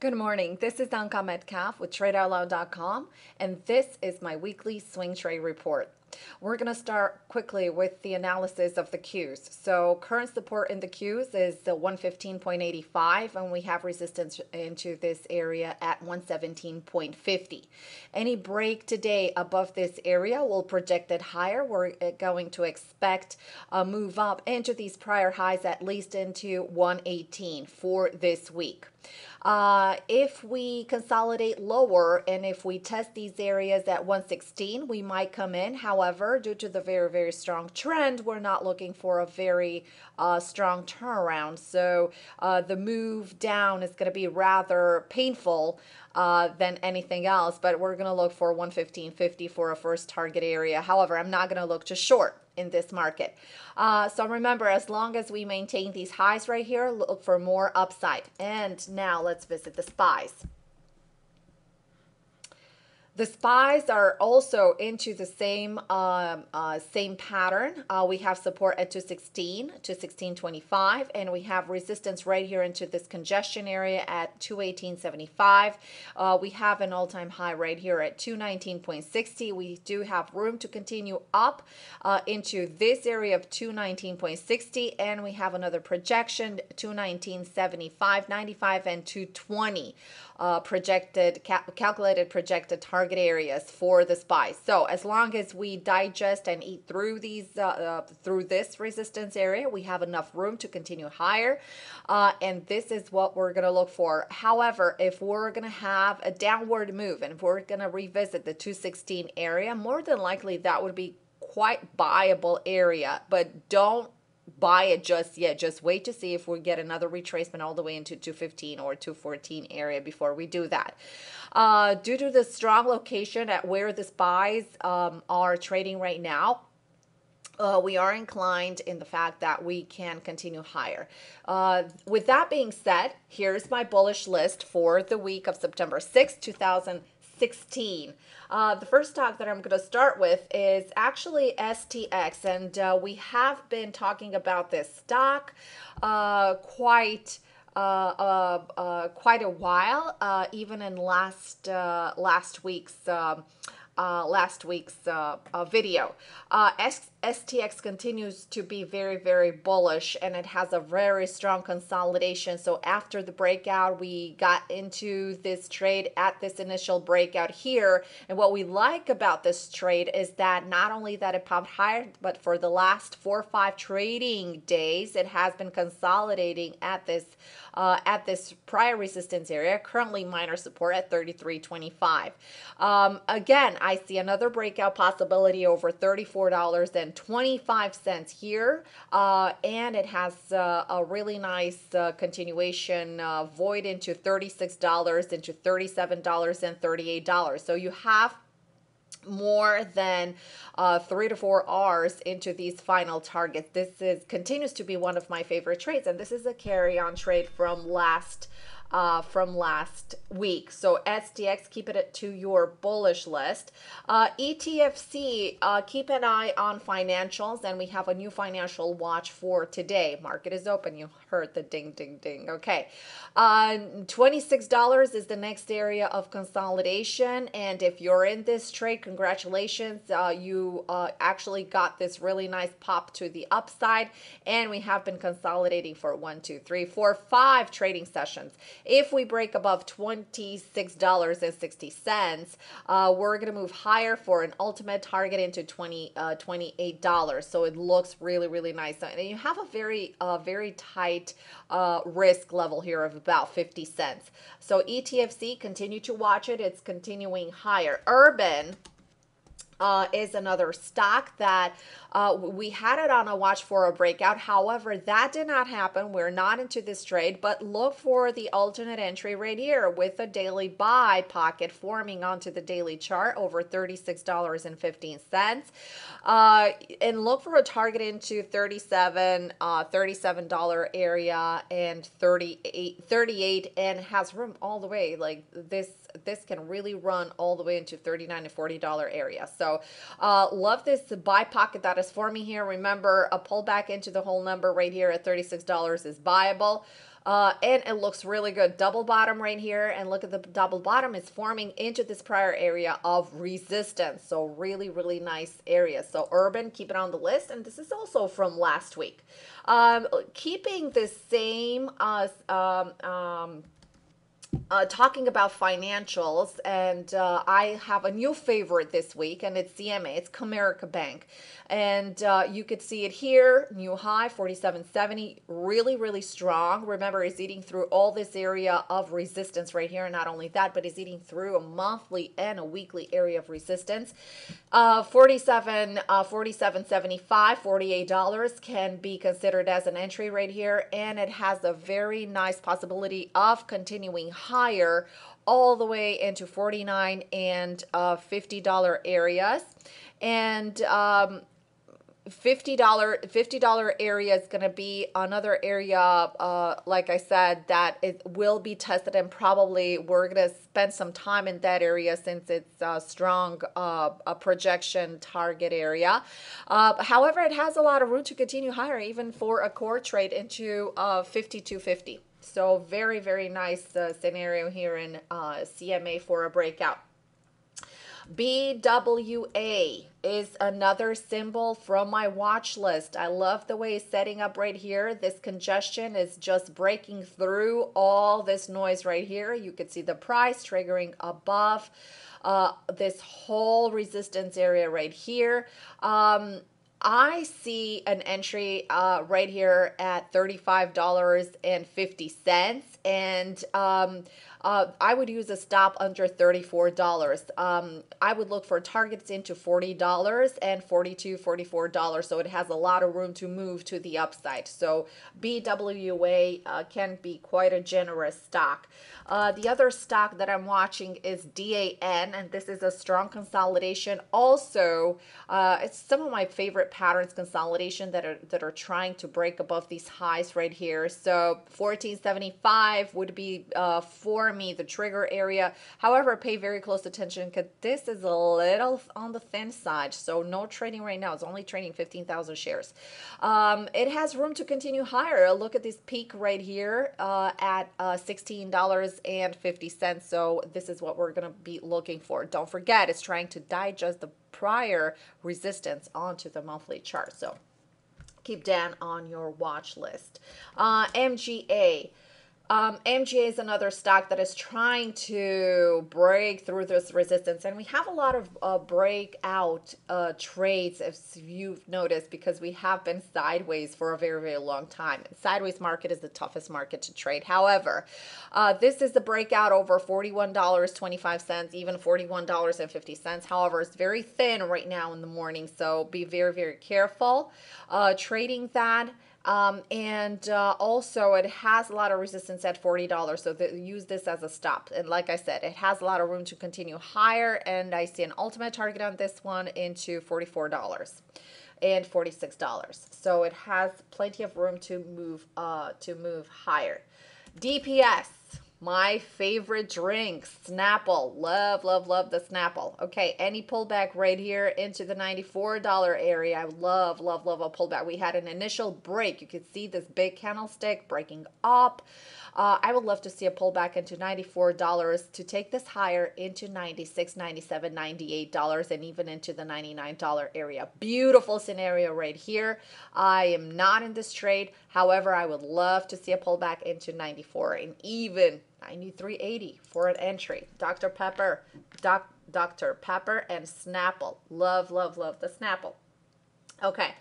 Good morning. This is Anka Metcalf with TradeOutloud.com, and this is my weekly swing trade report. We're going to start quickly with the analysis of the Qs. So current support in the Qs is the 115.85 and we have resistance into this area at 117.50. Any break today above this area will project it higher. We're uh, going to expect a move up into these prior highs at least into 118 for this week. Uh, if we consolidate lower and if we test these areas at 116, we might come in. However, due to the very, very strong trend, we're not looking for a very uh, strong turnaround. So uh, the move down is going to be rather painful uh, than anything else, but we're going to look for 115.50 for a first target area. However, I'm not going to look to short in this market. Uh, so remember, as long as we maintain these highs right here, look for more upside. And now let's visit the SPYs. The SPYs are also into the same um, uh, same pattern. Uh, we have support at 216 to 1625, and we have resistance right here into this congestion area at 218.75. Uh, we have an all-time high right here at 219.60. We do have room to continue up uh, into this area of 219.60, and we have another projection 219.75, 95, and 220 uh, projected, ca calculated projected target areas for the SPY. So as long as we digest and eat through these, uh, uh, through this resistance area, we have enough room to continue higher. Uh, and this is what we're going to look for. However, if we're going to have a downward move and if we're going to revisit the 216 area, more than likely that would be quite buyable area, but don't buy it just yet. Just wait to see if we get another retracement all the way into 215 or 214 area before we do that. Uh, due to the strong location at where the SPYs um, are trading right now, uh, we are inclined in the fact that we can continue higher. Uh, with that being said, here's my bullish list for the week of September 6, 2016. Uh, the first stock that I'm going to start with is actually STX, and uh, we have been talking about this stock uh, quite. Uh, uh, uh, quite a while, even in last last week's um, last week's video. STX continues to be very, very bullish and it has a very strong consolidation. So after the breakout, we got into this trade at this initial breakout here. And what we like about this trade is that not only that it popped higher, but for the last four or five trading days, it has been consolidating at this uh, at this prior resistance area, currently minor support at 33.25. Um, again, I see another breakout possibility over $34 and 25 cents here. Uh, and it has uh, a really nice uh, continuation uh, void into $36, into $37 and $38. So you have more than uh, three to four R's into these final targets. This is continues to be one of my favorite trades, and this is a carry-on trade from last uh, from last week. So STX, keep it to your bullish list. Uh, ETFC, uh, keep an eye on financials, and we have a new financial watch for today. Market is open. You heard the ding, ding, ding. Okay. Uh, $26 is the next area of consolidation. And if you're in this trade, congratulations. Uh, you uh, actually got this really nice pop to the upside. And we have been consolidating for one, two, three, four, five trading sessions. If we break above $26.60, uh, we're going to move higher for an ultimate target into 20, uh, $28. So it looks really, really nice. And you have a very, uh, very tight uh, risk level here of about 50 cents. So ETFC, continue to watch it. It's continuing higher. Urban uh, is another stock that uh, we had it on a watch for a breakout. However, that did not happen. We're not into this trade, but look for the alternate entry right here with a daily buy pocket forming onto the daily chart over $36.15. Uh, and look for a target into 37 uh, $37 area and 38 38 and has room all the way like this this can really run all the way into 39 to 40 dollar area so uh, love this buy pocket that is forming here remember a pullback into the whole number right here at 36 dollars is buyable Uh, and it looks really good. Double bottom right here. And look at the double bottom is forming into this prior area of resistance. So really, really nice area. So urban, keep it on the list. And this is also from last week. Um, keeping the same uh, um, um, uh, talking about financials, and uh, I have a new favorite this week, and it's CMA. It's Comerica Bank, and uh, you could see it here, new high, 47.70, really, really strong. Remember, it's eating through all this area of resistance right here. And not only that, but it's eating through a monthly and a weekly area of resistance. Uh, 47, uh, 47.75, $48 can be considered as an entry right here, and it has a very nice possibility of continuing higher all the way into 49 and uh, $50 areas. And um, $50 $50 area is going to be another area uh, like i said that it will be tested and probably we're going to spend some time in that area since it's a strong uh, a projection target area uh, however it has a lot of room to continue higher even for a core trade into uh, 5250 so very, very nice uh, scenario here in uh, CMA for a breakout. BWA is another symbol from my watch list. I love the way it's setting up right here. This congestion is just breaking through all this noise right here. You can see the price triggering above uh, this whole resistance area right here. Um, I see an entry uh, right here at $35.50 and um, uh, I would use a stop under $34. Um, I would look for targets into $40 and $42, $44. So it has a lot of room to move to the upside. So BWA uh, can be quite a generous stock. Uh, the other stock that I'm watching is DAN, and this is a strong consolidation. Also, uh, it's some of my favorite patterns consolidation that are that are trying to break above these highs right here. So 1475 would be uh, for me the trigger area. However, pay very close attention because this is a little on the thin side. So no trading right now. It's only trading 15,000 shares. Um, it has room to continue higher. Look at this peak right here uh, at uh, $16 and 50 cents. So this is what we're going to be looking for. Don't forget, it's trying to digest the prior resistance onto the monthly chart. So keep Dan on your watch list. Uh, MGA. Um, MGA is another stock that is trying to break through this resistance, and we have a lot of uh, breakout uh, trades, if you've noticed, because we have been sideways for a very, very long time. Sideways market is the toughest market to trade. However, uh, this is the breakout over $41.25, even $41.50. However, it's very thin right now in the morning, so be very, very careful uh, trading that. Um, and uh, also, it has a lot of resistance at $40. So use this as a stop. And like I said, it has a lot of room to continue higher. And I see an ultimate target on this one into $44 and $46. So it has plenty of room to move uh, to move higher. DPS my favorite drink, Snapple. Love, love, love the Snapple. Okay, any pullback right here into the $94 area. I love, love, love a pullback. We had an initial break. You could see this big candlestick breaking up. Uh, I would love to see a pullback into $94 to take this higher into $96, $97, $98, and even into the $99 area. Beautiful scenario right here. I am not in this trade. However, I would love to see a pullback into 94 and even 93.80 for an entry. Dr. Pepper, Doc, Dr. Pepper and Snapple. Love, love, love the Snapple. Okay.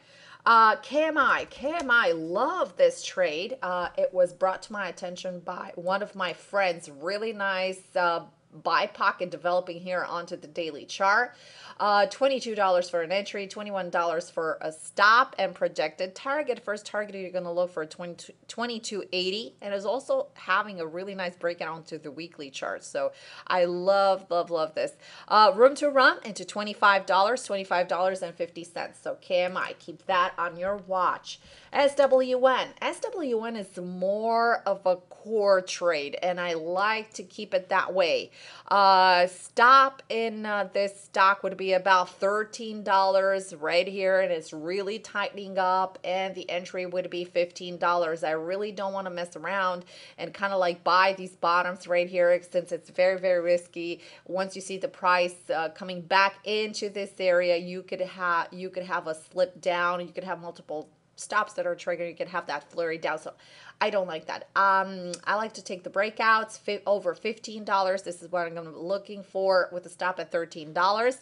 Uh, KMI, KMI, love this trade. Uh, it was brought to my attention by one of my friends. Really nice uh, buy pocket developing here onto the daily chart. Uh, $22 for an entry, $21 for a stop, and projected target. First target you're going to look for 20, 2280, and is also having a really nice breakout onto the weekly chart. So I love, love, love this. Uh, room to run into $25, $25.50. So KMI, keep that on your watch. SWN. SWN is more of a core trade, and I like to keep it that way. Uh, stop in uh, this stock would be about $13 right here, and it's really tightening up, and the entry would be $15. I really don't want to mess around and kind of like buy these bottoms right here since it's very, very risky. Once you see the price uh, coming back into this area, you could have you could have a slip down. You could have multiple stops that are triggered. You can have that flurry down. So I don't like that. Um, I like to take the breakouts over $15. This is what I'm gonna be looking for with a stop at $13.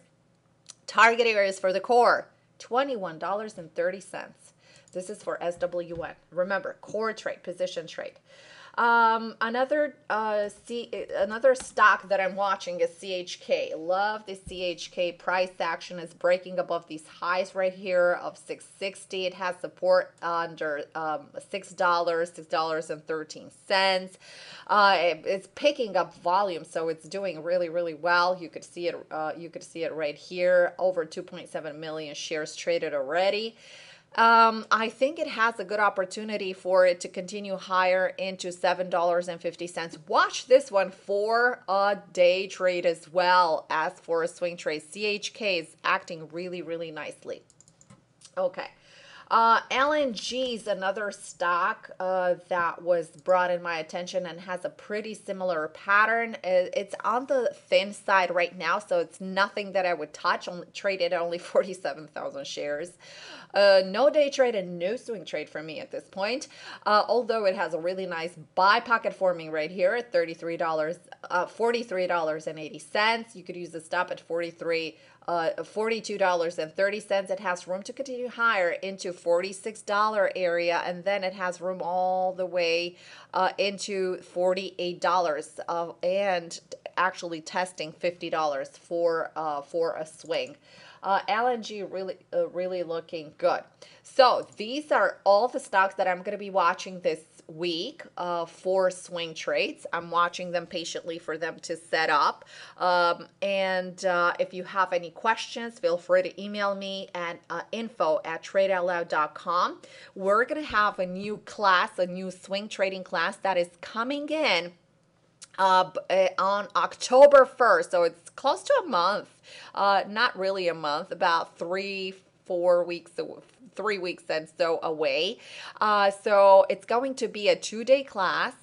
Target areas for the core, $21.30. This is for SWN. Remember, core trade, position trade. Um, another uh, C, another stock that I'm watching is CHK. Love the CHK price action is breaking above these highs right here of 660. It has support under um, six dollars, six dollars and thirteen cents. Uh, it, it's picking up volume, so it's doing really, really well. You could see it. Uh, you could see it right here. Over 2.7 million shares traded already. Um, I think it has a good opportunity for it to continue higher into $7.50. Watch this one for a day trade as well as for a swing trade. CHK is acting really, really nicely. Okay. Uh, LNG is another stock uh, that was brought in my attention and has a pretty similar pattern. It's on the thin side right now, so it's nothing that I would touch. Only traded only 47,000 shares. Uh, no day trade and no swing trade for me at this point. Uh, although it has a really nice buy pocket forming right here at $33, uh, $43.80. You could use the stop at 43 uh, $42.30. It has room to continue higher into $46 area, and then it has room all the way uh, into $48 uh, and actually testing $50 for uh, for a swing. Uh, LNG really uh, really looking good. So these are all the stocks that I'm going to be watching this week uh, for swing trades. I'm watching them patiently for them to set up. Um, and uh, if you have any questions, feel free to email me at uh, info at tradeoutloud.com. We're going to have a new class, a new swing trading class that is coming in uh, uh, on October 1st. So it's close to a month. Uh, not really a month, about three, four weeks, three weeks and so away. Uh, so it's going to be a two day class.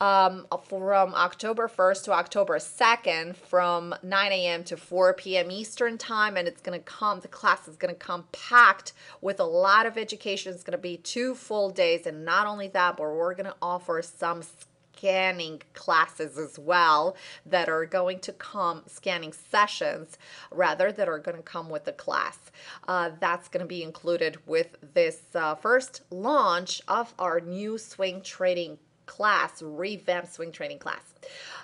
Um, from October 1st to October 2nd from 9 a.m. to 4 p.m. Eastern time. And it's going to come, the class is going to come packed with a lot of education. It's going to be two full days. And not only that, but we're going to offer some scanning classes as well that are going to come, scanning sessions rather, that are going to come with the class. Uh, that's going to be included with this uh, first launch of our new swing trading class, revamped swing trading class.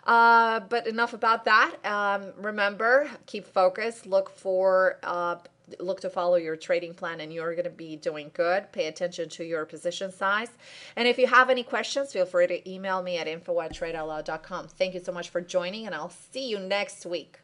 Uh, but enough about that. Um, remember, keep focused, look for uh, look to follow your trading plan and you're going to be doing good. Pay attention to your position size. And if you have any questions, feel free to email me at info at. Thank you so much for joining, and I'll see you next week.